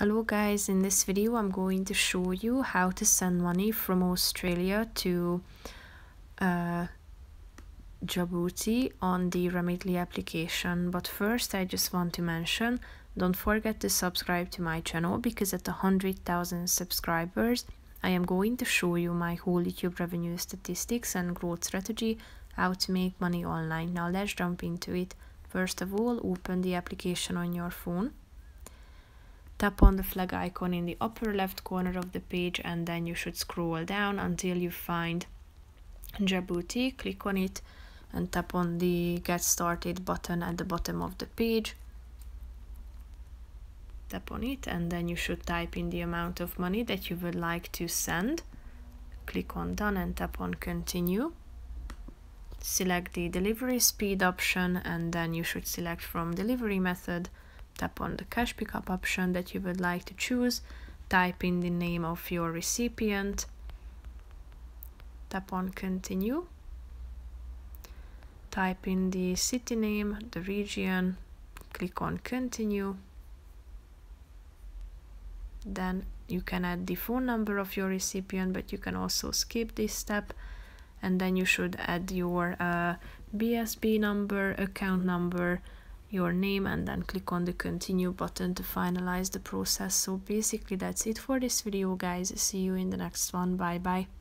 Hello guys, in this video I'm going to show you how to send money from Australia to uh, Djibouti on the Remitly application. But first I just want to mention, don't forget to subscribe to my channel because at 100,000 subscribers I am going to show you my whole YouTube revenue statistics and growth strategy, how to make money online. Now let's jump into it. First of all, open the application on your phone tap on the flag icon in the upper left corner of the page and then you should scroll down until you find Djibouti. Click on it and tap on the get started button at the bottom of the page. Tap on it and then you should type in the amount of money that you would like to send. Click on done and tap on continue. Select the delivery speed option and then you should select from delivery method tap on the cash pickup option that you would like to choose, type in the name of your recipient, tap on continue, type in the city name, the region, click on continue, then you can add the phone number of your recipient but you can also skip this step. And then you should add your uh, BSB number, account number, your name and then click on the continue button to finalize the process. So basically that's it for this video guys. See you in the next one. Bye bye